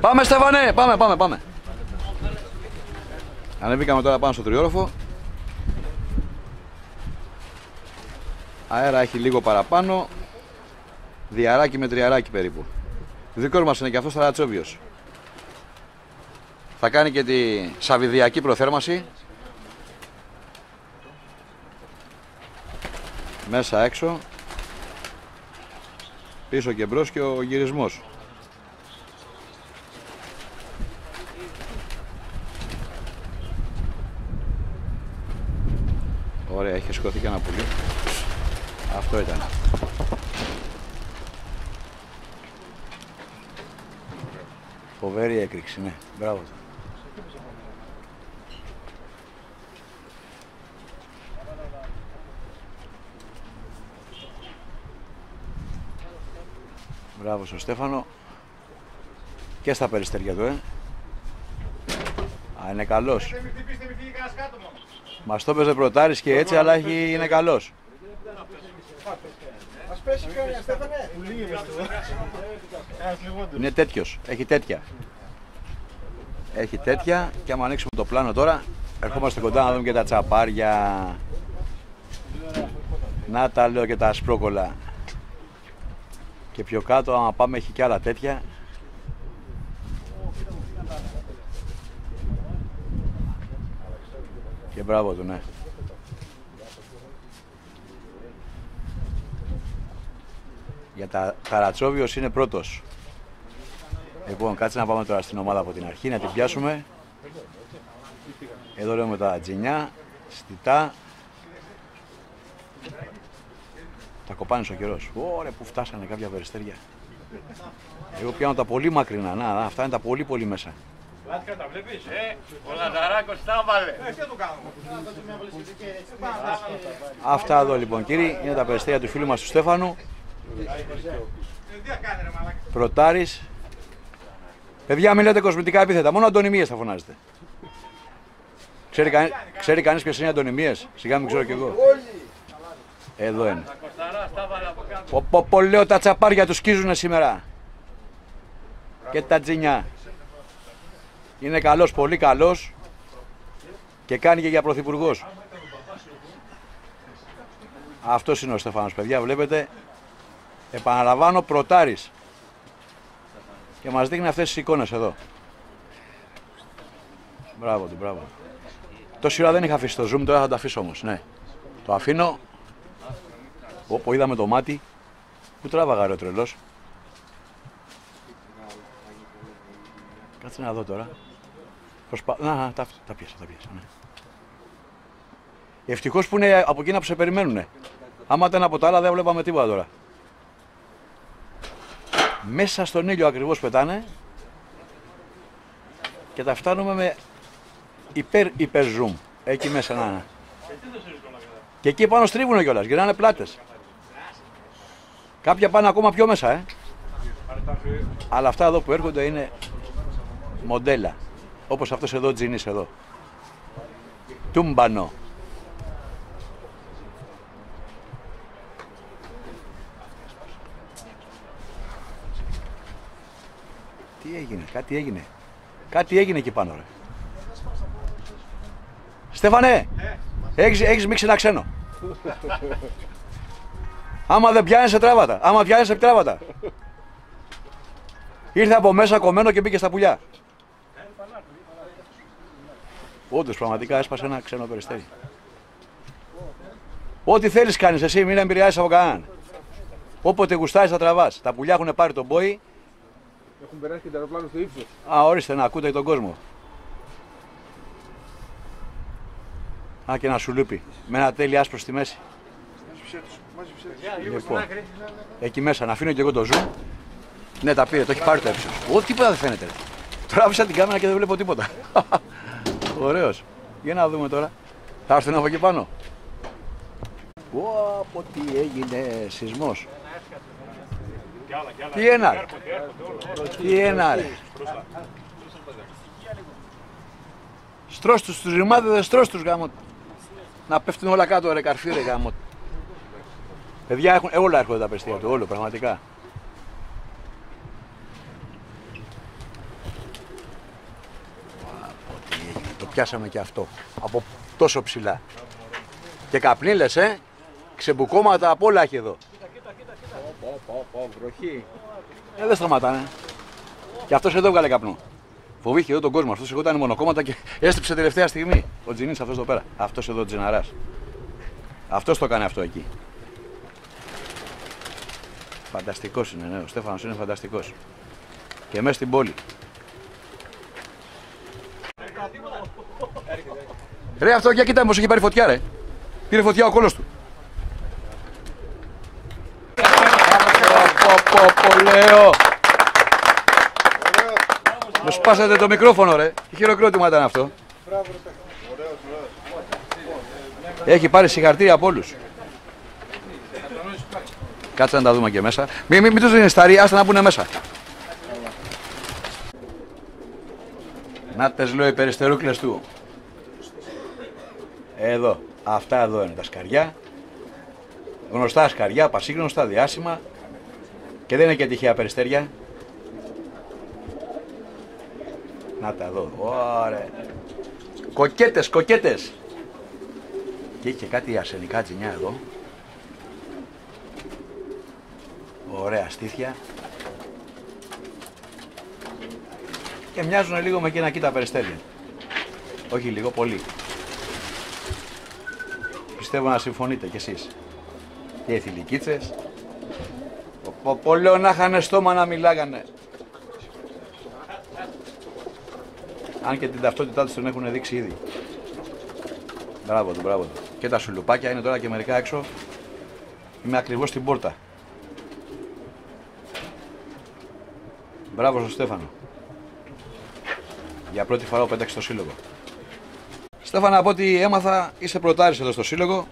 Πάμε Στεφανέ, πάμε, πάμε, πάμε. Ανεβήκαμε τώρα πάνω στο τριόροφο. Αέρα έχει λίγο παραπάνω. Διαράκι με τριαράκι περίπου. Δικός μας είναι και αυτός Ρατσόβιος. Θα κάνει και τη σαβιδιακή προθέρμαση. Μέσα έξω. Πίσω και μπρος και ο γυρισμός. Ωραία, έχει σκοθεί και ένα πουλί. Αυτό ήταν. Φοβερή έκρηξη, ναι. Μπράβο. Μπράβο στον Στέφανο. Και στα περιστεριά του, ε. Α, είναι καλός. Μας το έπαιζε πρωτάρης και έτσι, αλλά έχει, είναι καλός. Είναι τέτοιος, έχει τέτοια. Έχει τέτοια και άμα ανοίξουμε το πλάνο τώρα, ερχόμαστε κοντά να δούμε και τα τσαπάρια. Να τα λέω και τα ασπρόκολα. Και πιο κάτω, άμα πάμε, έχει και άλλα τέτοια. Και μπράβο του, ναι. Για τα Καρατσόβιος είναι πρώτος. Λοιπόν, κάτσε να πάμε τώρα στην ομάδα από την αρχή, να την πιάσουμε. Εδώ λέμε τα τζινιά, στιτά. Τα κοπάνε ο καιρός. Ωραία, που φτάσανε κάποια περιστέρια. Εγώ πιάνω τα πολύ μακρινά. Να, να, αυτά είναι τα πολύ πολύ μέσα. Λάτκα τα βλέπεις, ε, ο Λαδαράκος τα βάλε. Αυτά εδώ λοιπόν κύριοι, είναι τα περιστέρια του φίλου μας του Στέφανου. Πρωτάρης. Παιδιά μην λέτε κοσμητικά επίθετα, μόνο αντωνυμίες θα φωνάζετε. Ξέρει, κανεί, ξέρει κανείς ποιες είναι οι αντωνυμίες, σιγά μην ξέρω κι εγώ. Εδώ είναι. Τα κοσταράς τα βάλε από κάτω. Πω, πω, πω, λέω τα τσαπάρια τους σκίζουνε σήμερα. Και τα τζινιά. Είναι καλός, πολύ καλός. Και κάνει και για πρωθυπουργός. Αυτός είναι ο Στεφάνος, παιδιά, βλέπετε. Επαναλαμβάνω, πρωτάρης. Και μας δείχνει αυτές τις εικόνες εδώ. Μπράβο του, μπράβο. Τόση ώρα δεν είχα αφήσει το zoom, τώρα θα το αφήσω όμως, ναι. Το αφήνω. Όπου είδαμε το μάτι. Πού τράβαγα ρε ο τρελός. Κάτσε να δω τώρα. Προσπα... Να, να, τα, τα πιάσα, τα πιάσα, ναι. Ευτυχώς που είναι από εκείνα που σε περιμένουνε. Άμα ήταν από τα άλλα δεν βλέπαμε τίποτα τώρα. Μέσα στον ήλιο ακριβώς πετάνε και τα φτάνουμε με υπερ υπερ zoom. Εκεί μέσα να είναι. Και εκεί πάνω στρίβουνε κιόλας, γυρνάνε πλάτες. Κάποια πάνε ακόμα πιο μέσα, ε. Αλλά αυτά εδώ που έρχονται είναι μοντέλα. Όπως αυτός εδώ τζινής εδώ. Τούμπανο. Τι έγινε, κάτι έγινε. Κάτι έγινε εκεί πάνω, ρε. Στέφανε, έχεις, έχεις μίξει ένα ξένο. Άμα δεν πιάνεσαι τράβατα. Άμα πιάνεσαι τράβατα. Ήρθε από μέσα κομμένο και μπήκε στα πουλιά. Όντως πραγματικά έσπασε ένα ξένο περιστέρι. Ό,τι θέλεις κάνεις εσύ, μην εμπειριάζεις από κανέναν. Όποτε γουστάρεις θα τραβάς. Τα πουλιά έχουν πάρει τον μπόι. Έχουν περάσει και τα αεροπλάνο στο ύψος. Α, ορίστε να ακούτε τον κόσμο. Α, και ένα σουλούπι. Με ένα τέλειο άσπρο στη μέση. Λοιπόν, εκεί μέσα να αφήνω και εγώ το zoom. Ναι, τα πήρε, το έχει πάρει το έψος. Ό, τίποτα δεν φαίνεται. ρε. Τώρα άφησα την κάμερα και δεν βλέπω τίποτα. Ωραίος. Για να δούμε τώρα. Θα έρθουν από εκεί πάνω. Ω, από τι έγινε σεισμός. Τι ένα, ρε. Τι ένα, ρε. Στρώσ' τους, τους ρημάδες, στρώσ' τους γάμο. Να πέφτουν όλα κάτω, ρε καρφί, ρε γάμο. Παιδιά, έχουν, όλα έρχονται τα περιστία του, όλο, πραγματικά. Πιάσαμε και αυτό. Από τόσο ψηλά. Και καπνίλες, ε. Ξεμπουκώματα απ' όλα έχει εδώ. Πω, πω, πω, βροχή. Ε, δεν σταματάνε. Και αυτός εδώ βγάλε καπνό. Φοβήθηκε εδώ τον κόσμο. Αυτός εγώ ήταν μονοκόμματα και έστριψε τελευταία στιγμή. Ο Τζινής αυτός εδώ πέρα. Αυτός εδώ ο Τζιναράς. Αυτός το έκανε αυτό εκεί. Φανταστικός είναι, ναι. Ο Στέφανος είναι φανταστικός. Και μέσα στην πόλη. Ρε αυτό για κοίτα πως έχει πάρει φωτιά ρε. Πήρε φωτιά ο κόλος του. Πω πω πω λέω. Μου σπάσατε το μικρόφωνο ρε. Τι χειροκρότημα ήταν αυτό. Έχει πάρει συγχαρτήρια από όλους. Κάτσε να τα δούμε και μέσα. Μην, μην, μην τους δίνεις σταρί, άστα να πούνε μέσα. Να τες λέω οι περιστερούκλες του. Εδώ. Αυτά εδώ είναι τα σκαριά. Γνωστά σκαριά, πασίγνωστα, διάσημα. Και δεν είναι και τυχαία περιστέρια. Να τα δω. Ωραία. Κοκέτες, κοκέτες. Και είχε κάτι αρσενικά τζινιά εδώ. Ωραία στήθια. Και μοιάζουν λίγο με εκείνα κοίτα περιστέρια. Όχι λίγο, πολύ. Πιστεύω να συμφωνείτε κι εσείς. Και οι θηλυκίτσες. Πο- πο- λέω να είχαν στόμα να μιλάγανε. Αν και την ταυτότητά τους τον έχουν δείξει ήδη. Μπράβο του, μπράβο του. Και τα σουλουπάκια είναι τώρα και μερικά έξω. Είμαι ακριβώς στην πόρτα. Μπράβο στον Στέφανο. Για πρώτη φορά που πέταξε στο σύλλογο. Στέφανα, από ό,τι έμαθα, είσαι πρωτάρης εδώ στο σύλλογο.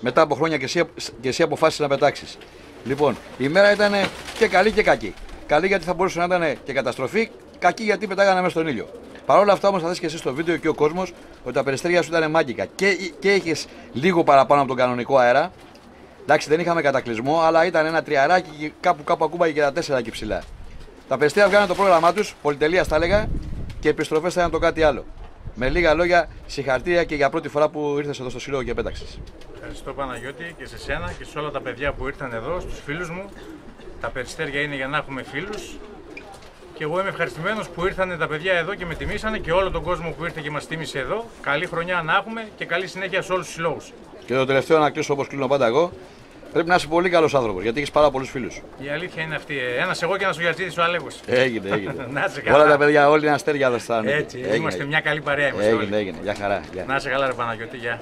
Μετά από χρόνια και εσύ, και εσύ αποφάσισες να πετάξεις. Λοιπόν, η μέρα ήταν και καλή και κακή. Καλή γιατί θα μπορούσε να ήταν και καταστροφή, κακή γιατί πετάγανε μέσα στον ήλιο. Παρ' όλα αυτά όμως θα δεις και εσύ στο βίντεο και ο κόσμος ότι τα περιστέρια σου ήταν μάγικα και, και είχες λίγο παραπάνω από τον κανονικό αέρα. Εντάξει, δεν είχαμε κατακλυσμό, αλλά ήταν ένα τριαράκι και κάπου κάπου ακούμπαγε και τα τέσσερα εκεί ψηλά. Τα περιστέρια βγάλανε το πρόγραμμά τους, πολυτελείας τα έλεγα, και επιστροφές θα ήταν το κάτι άλλο. Με λίγα λόγια, συγχαρητήρια και για πρώτη φορά που ήρθες εδώ στο σύλλογο και πέταξες. Ευχαριστώ Παναγιώτη και σε σένα και σε όλα τα παιδιά που ήρθαν εδώ, στους φίλους μου. Τα περιστέρια είναι για να έχουμε φίλους. Και εγώ είμαι ευχαριστημένος που ήρθαν τα παιδιά εδώ και με τιμήσανε και όλο τον κόσμο που ήρθε και μας τίμησε εδώ. Καλή χρονιά να έχουμε και καλή συνέχεια σε όλους τους συλλόγου. Και το τελευταίο να κλείσω όπως κλείνω πάντα εγώ. Πρέπει να είσαι πολύ καλός άνθρωπος γιατί έχεις πάρα πολλούς φίλους. Η αλήθεια είναι αυτή. Ένας εγώ και ένας ο Γιατζίδης ο Αλέγος. Έγινε, έγινε. Να είσαι καλά. Όλα τα παιδιά, όλοι είναι αστέρια εδώ στα Έτσι, είμαστε μια καλή παρέα. Είμαστε Έγινε, όλοι. έγινε. Γεια χαρά. Γεια. Να είσαι καλά, ρε Παναγιώτη. Γεια.